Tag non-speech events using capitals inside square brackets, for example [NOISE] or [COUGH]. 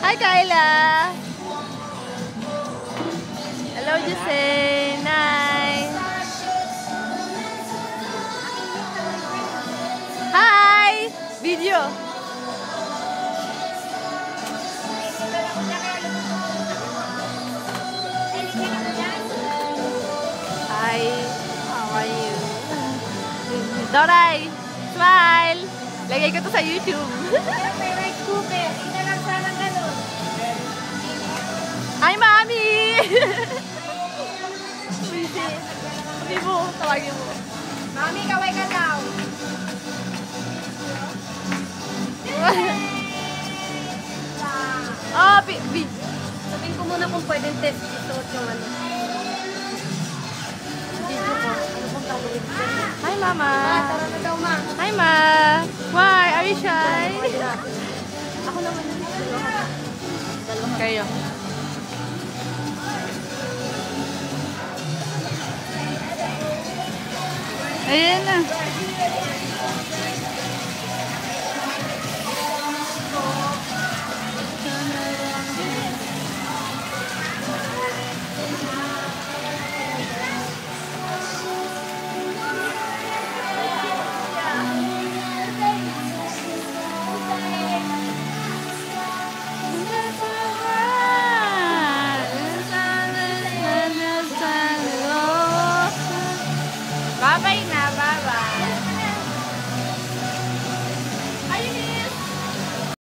Hi, Kyla! Hello, Justin! Nice! Hi! Video! Hi! How are you? Doray! Smile! Lagay ko to sa YouTube. [LAUGHS] May rice cooker. Mo, tawagin mo. Mami, kaway ka daw. oh, [LAUGHS] bi bi Sabihin ko muna kung pwedeng test isuot yung ano. Video ko. Ano kung ko? Hi, Mama! Ah, tara na daw, ma. Hi, Ma! Why? Are you shy? Ako naman yung dalawa. Ana. Bye bye now.